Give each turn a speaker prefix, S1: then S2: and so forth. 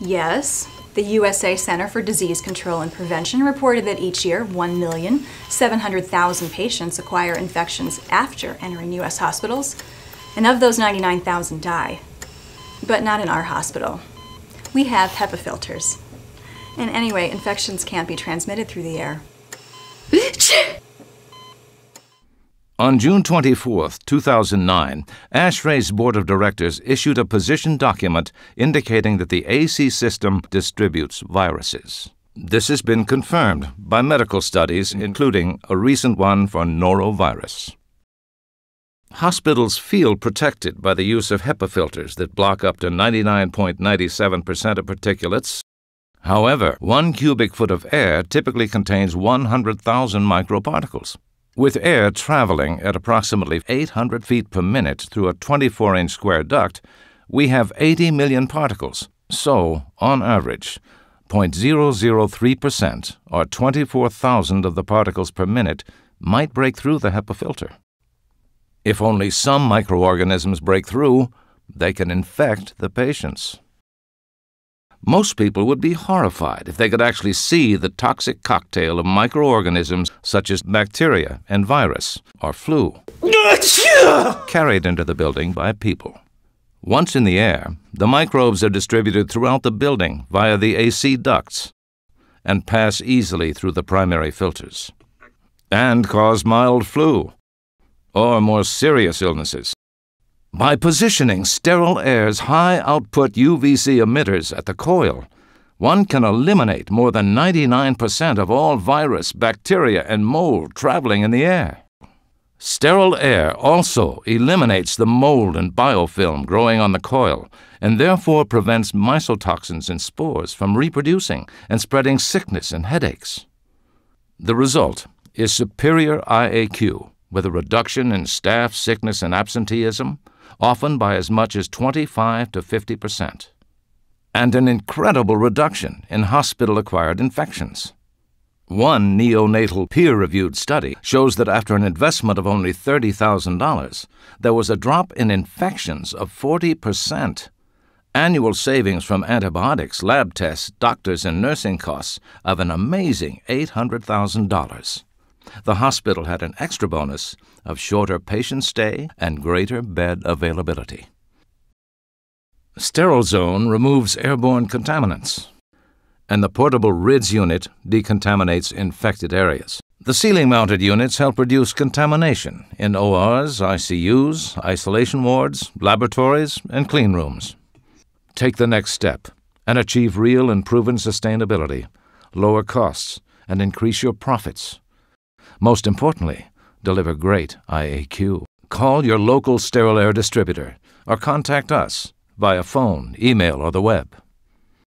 S1: Yes, the USA Center for Disease Control and Prevention reported that each year 1,700,000 patients acquire infections after entering U.S. hospitals, and of those 99,000 die. But not in our hospital. We have HEPA filters. And anyway, infections can't be transmitted through the air.
S2: On June 24, 2009, ASHRAE's Board of Directors issued a position document indicating that the AC system distributes viruses. This has been confirmed by medical studies, including a recent one for norovirus. Hospitals feel protected by the use of HEPA filters that block up to 99.97% of particulates. However, one cubic foot of air typically contains 100,000 microparticles. With air traveling at approximately 800 feet per minute through a 24 inch square duct, we have 80 million particles. So, on average, 0.003% or 24,000 of the particles per minute might break through the HEPA filter. If only some microorganisms break through, they can infect the patients. Most people would be horrified if they could actually see the toxic cocktail of microorganisms such as bacteria and virus or flu carried into the building by people. Once in the air, the microbes are distributed throughout the building via the AC ducts and pass easily through the primary filters and cause mild flu or more serious illnesses. By positioning Steril Aire's high output UVC emitters at the coil, one can eliminate more than 99% of all virus, bacteria, and mold traveling in the air. Sterile Air also eliminates the mold and biofilm growing on the coil and therefore prevents mycotoxins and spores from reproducing and spreading sickness and headaches. The result is superior IAQ with a reduction in staff sickness and absenteeism often by as much as 25 to 50 percent, and an incredible reduction in hospital acquired infections. One neonatal peer reviewed study shows that after an investment of only $30,000, there was a drop in infections of 40 percent. Annual savings from antibiotics, lab tests, doctors, and nursing costs of an amazing $800,000 the hospital had an extra bonus of shorter patient stay and greater bed availability. Sterile Zone removes airborne contaminants, and the portable RIDS unit decontaminates infected areas. The ceiling mounted units help reduce contamination in ORs, ICUs, isolation wards, laboratories, and clean rooms. Take the next step and achieve real and proven sustainability, lower costs, and increase your profits. Most importantly, deliver great IAQ. Call your local Steril Aire distributor or contact us via phone, email, or the web.